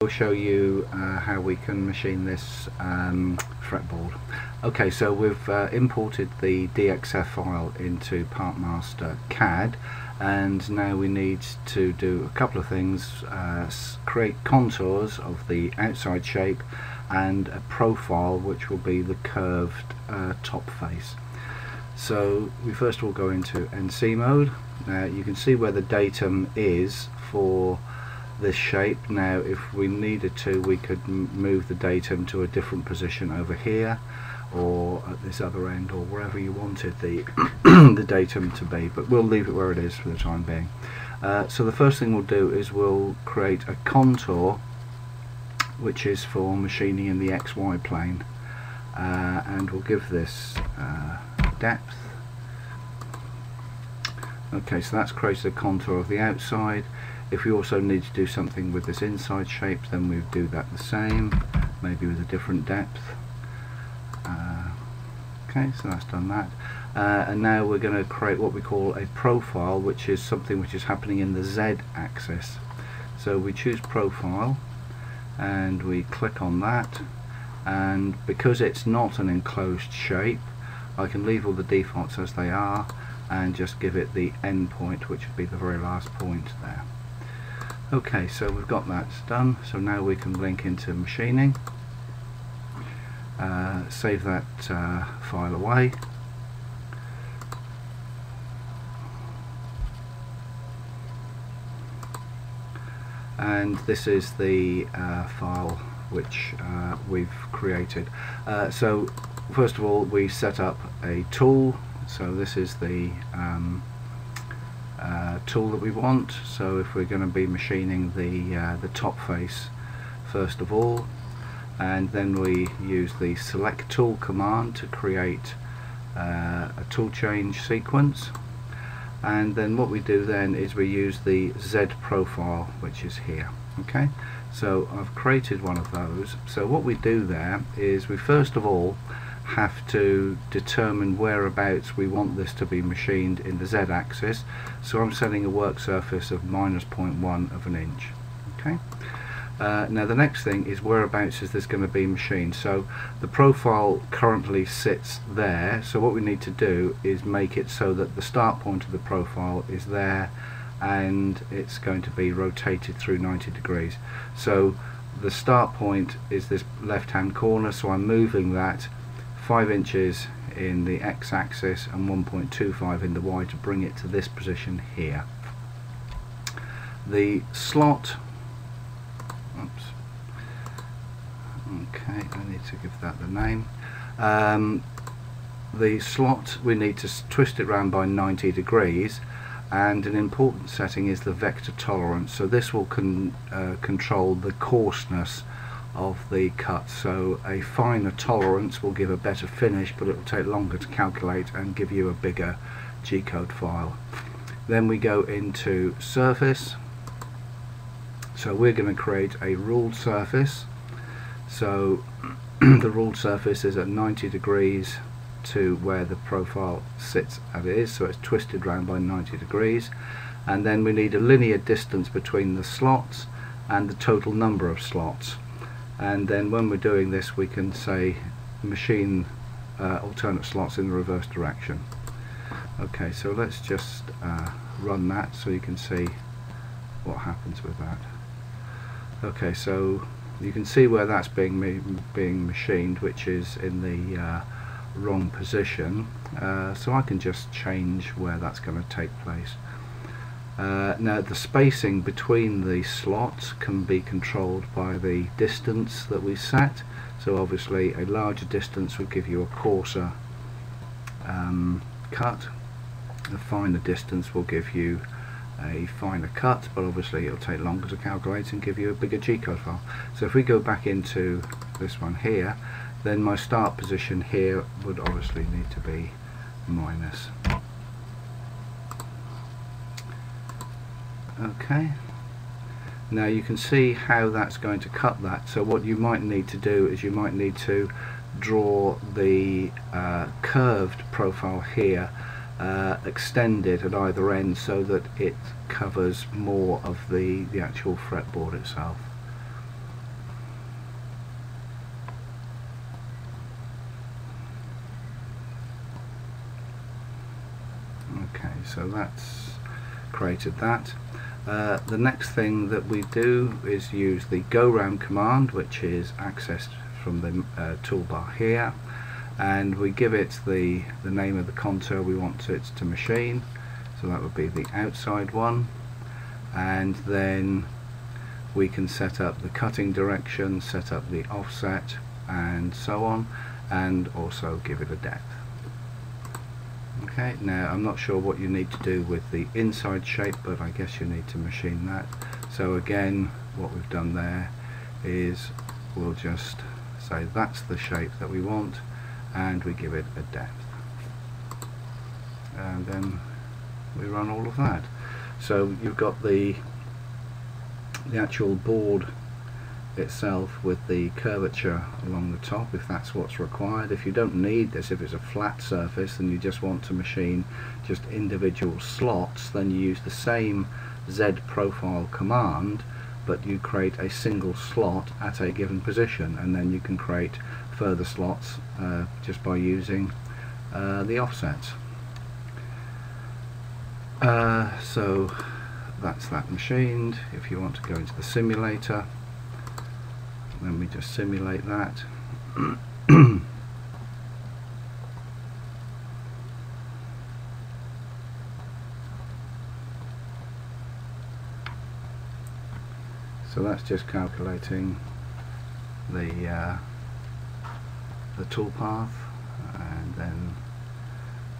We'll show you uh, how we can machine this um, fretboard. Okay, so we've uh, imported the DXF file into PartMaster CAD and now we need to do a couple of things, uh, create contours of the outside shape and a profile which will be the curved uh, top face. So we first of all go into NC mode. Now you can see where the datum is for this shape. Now if we needed to we could move the datum to a different position over here or at this other end or wherever you wanted the the datum to be but we'll leave it where it is for the time being. Uh, so the first thing we'll do is we'll create a contour which is for machining in the XY plane. Uh, and we'll give this uh, depth. Okay so that's created a contour of the outside if we also need to do something with this inside shape then we do that the same maybe with a different depth. Uh, okay so that's done that. Uh, and now we're going to create what we call a profile which is something which is happening in the Z axis. So we choose profile and we click on that. And because it's not an enclosed shape I can leave all the defaults as they are and just give it the end point which would be the very last point there okay so we've got that done. So now we can link into machining. Uh, save that uh, file away. And this is the uh, file which uh, we've created. Uh, so first of all we set up a tool. So this is the um, tool that we want. So if we're going to be machining the uh, the top face first of all and then we use the select tool command to create uh, a tool change sequence. And then what we do then is we use the Z profile which is here okay? So I've created one of those. So what we do there is we first of all have to determine whereabouts we want this to be machined in the z-axis so I'm setting a work surface of minus 0.1 of an inch okay? Uh, now the next thing is whereabouts is this going to be machined? So the profile currently sits there. So what we need to do is make it so that the start point of the profile is there and it's going to be rotated through 90 degrees. So the start point is this left hand corner. So I'm moving that 5 inches in the x-axis and 1.25 in the y to bring it to this position here. The slot oops, okay I need to give that the name um, the slot we need to twist it around by 90 degrees and an important setting is the vector tolerance so this will con uh, control the coarseness of the cut so a finer tolerance will give a better finish but it will take longer to calculate and give you a bigger G-code file. Then we go into surface. So we're going to create a ruled surface. So the ruled surface is at 90 degrees to where the profile sits as it is so it's twisted round by 90 degrees. And then we need a linear distance between the slots and the total number of slots and then when we're doing this we can say machine uh, alternate slots in the reverse direction. Okay so let's just uh, run that so you can see what happens with that. Okay so you can see where that's being being machined which is in the uh, wrong position. Uh, so I can just change where that's going to take place uh, now the spacing between the slots can be controlled by the distance that we set. So obviously a larger distance will give you a coarser um, cut. A finer distance will give you a finer cut but obviously it'll take longer to calculate and give you a bigger G-code file so if we go back into this one here then my start position here would obviously need to be minus okay now you can see how that's going to cut that so what you might need to do is you might need to draw the uh, curved profile here uh, extended at either end so that it covers more of the, the actual fretboard itself. Okay, so that's created that uh, the next thing that we do is use the go round command which is accessed from the uh, toolbar here. And we give it the the name of the contour we want it to machine. So that would be the outside one. And then we can set up the cutting direction set up the offset and so on. And also give it a depth okay now I'm not sure what you need to do with the inside shape but I guess you need to machine that. So again what we've done there is we'll just say that's the shape that we want and we give it a depth. And then we run all of that. So you've got the the actual board itself with the curvature along the top if that's what's required. If you don't need this if it's a flat surface and you just want to machine just individual slots then you use the same Z profile command but you create a single slot at a given position and then you can create further slots uh, just by using uh, the offsets uh, so that's that machined. If you want to go into the simulator then we just simulate that. So that's just calculating the uh, the toolpath and then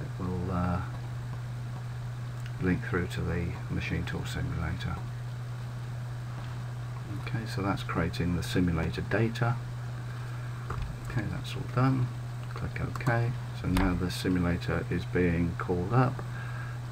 it will uh, link through to the machine tool simulator okay so that's creating the simulator data. Okay that's all done. Click OK. So now the simulator is being called up.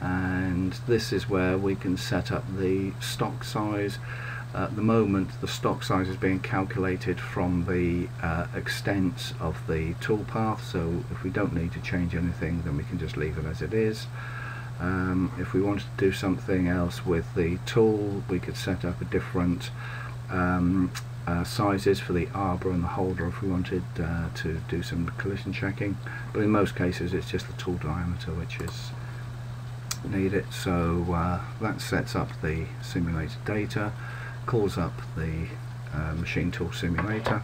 And this is where we can set up the stock size. At the moment the stock size is being calculated from the uh, extent of the toolpath. So if we don't need to change anything then we can just leave it as it is. Um, if we wanted to do something else with the tool we could set up a different um, uh, sizes for the arbor and the holder if we wanted uh, to do some collision checking. But in most cases it's just the tool diameter which is needed. So uh, that sets up the simulated data calls up the uh, machine tool simulator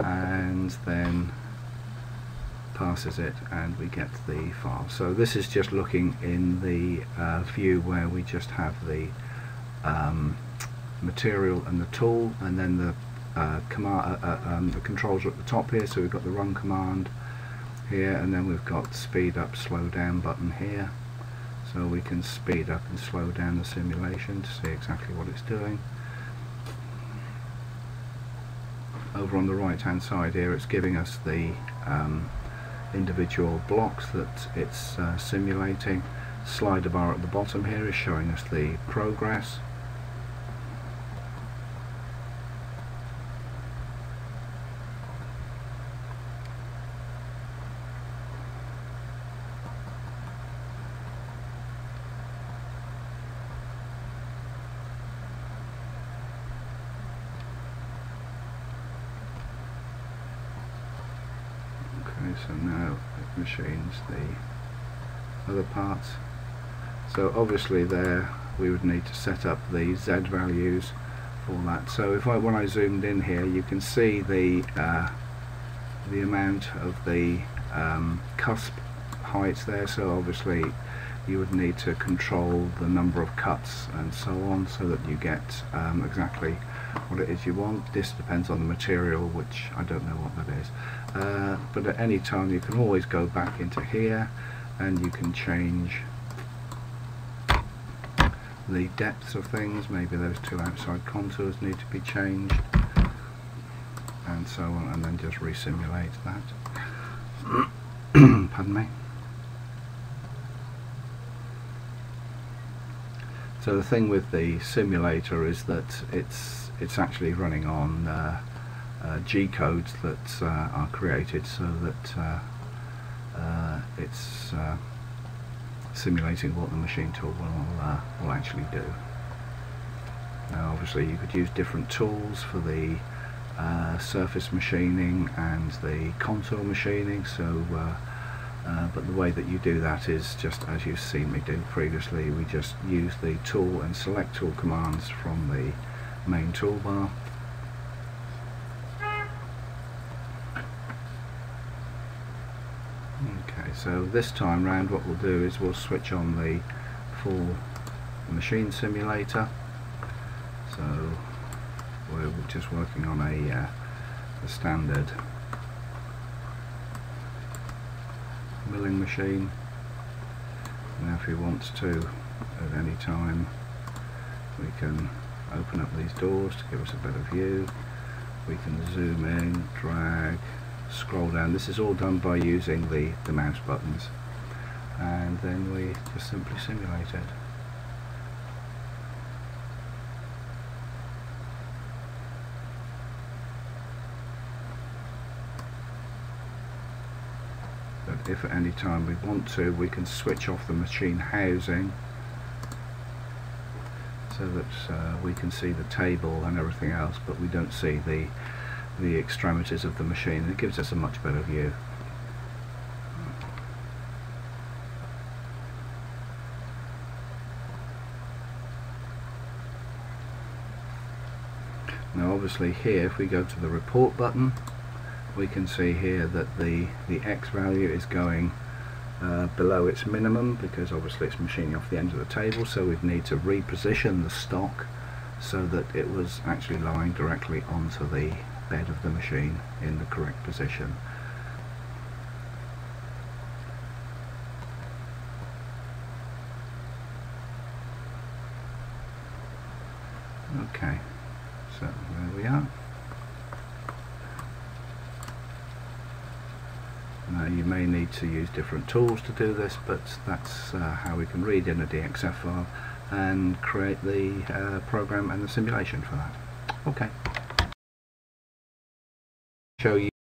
and then passes it and we get the file. So this is just looking in the uh, view where we just have the um, material and the tool and then the uh, command, uh, uh, um, the controls are at the top here so we've got the run command here and then we've got speed up slow down button here. So we can speed up and slow down the simulation to see exactly what it's doing. Over on the right hand side here it's giving us the um, individual blocks that it's uh, simulating. Slider bar at the bottom here is showing us the progress so now it machines the other parts. So obviously there we would need to set up the Z values for that. So if I when I zoomed in here you can see the uh, the amount of the um, cusp heights there. So obviously you would need to control the number of cuts and so on so that you get um, exactly what it is you want. This depends on the material which I don't know what that is. Uh, but at any time you can always go back into here and you can change the depths of things. Maybe those two outside contours need to be changed and so on and then just resimulate that. Pardon me. So the thing with the simulator is that it's it's actually running on uh, uh, G codes that uh, are created so that uh, uh, it's simulating what the machine tool will, will actually do. Now obviously you could use different tools for the surface machining and the contour machining so uh, but the way that you do that is just as you've seen me do previously we just use the tool and select tool commands from the main toolbar. Okay so this time round what we'll do is we'll switch on the full machine simulator. So we're just working on a, uh, a standard milling machine. Now if he wants to at any time we can open up these doors to give us a better view. We can zoom in, drag, scroll down. This is all done by using the, the mouse buttons. And then we just simply simulate it. But if at any time we want to we can switch off the machine housing so that uh, we can see the table and everything else but we don't see the the extremities of the machine. It gives us a much better view. Now obviously here if we go to the report button we can see here that the the X value is going uh, below its minimum because obviously it's machining off the end of the table so we'd need to reposition the stock so that it was actually lying directly onto the bed of the machine in the correct position. Okay so there we are Uh, you may need to use different tools to do this, but that's uh, how we can read in a DXF file and create the uh, program and the simulation for that. Okay. Show you